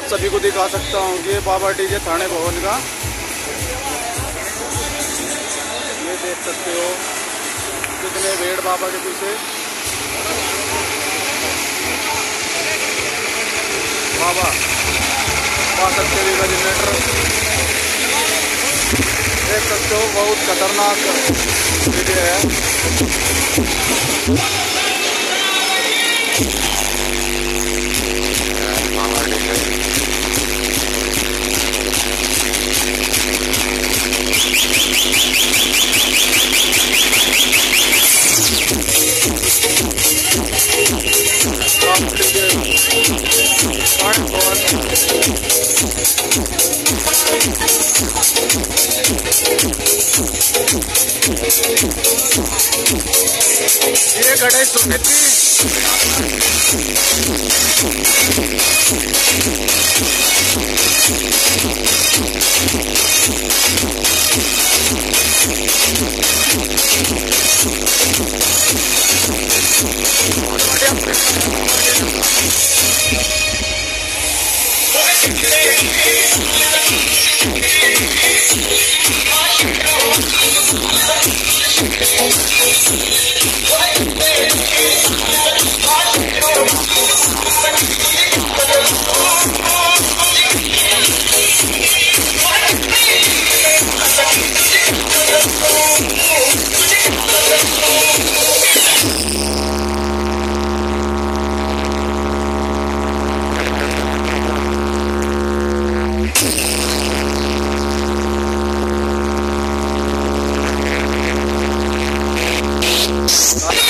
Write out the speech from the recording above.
आप सभी को दिखा सकता हूँ कि बाबा डीजे थाने भवन का। ये देख सकते हो, कितने भीड़ बाबा के पीछे। बाबा पा सकते हो जनरेटर देख सकते हो, बहुत खतरनाक डीजे है। गड़े सुनते What? Yes.